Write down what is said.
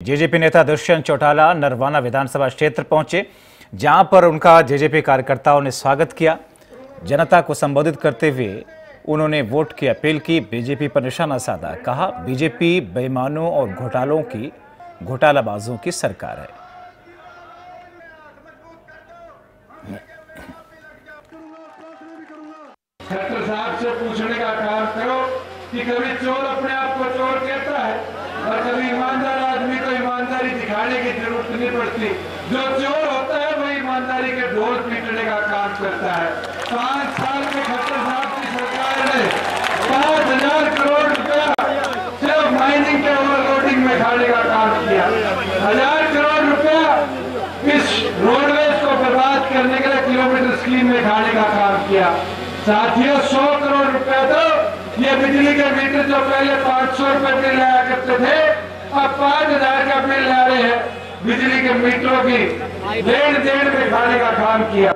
JJP नेता दुष्यंत चौटाला नरवाना विधानसभा क्षेत्र पहुँचे, जहाँ पर उनका जेजेपी कार्यकर्ताओं ने स्वागत किया। जनता को संबोधित करते हुए उन्होंने वोट की अपील की। बीजेपी पर निशाना साधा, कहा, बीजेपी बेईमानों और घोटालों की, घोटालाबाजों की सरकार है। से पूछने का काम करो कि कभी चोर अपने आप को चोर कहता है और कभी ईमानदार आदमी को ईमानदारी दिखाने ज़रूरत नहीं पड़ती। जो चोर होता है, वही ईमानदारी के ढोल पीटने का काम करता है। पाँच साल में खट्टर साहब की सरकार ने पाँच हज़ार करोड़ रुपया सिर्फ़ माइनिंग के ओवरलोडिंग में खाने का काम किया। हज़ार करोड़ रुपया इस रोडवेज़ को बर्बाद करने के लिए किलोमीटर स्कीम में खाने का काम किया। साथियों, सौ करोड़ रुपया तो ये बिजली के मीटर जो पहले पाँच सौ रुपए बिल लाया करते थे अब पाँच हज़ार का बिल ला रहे हैं बिजली के मीटरों की लेन देन में खाने का काम किया।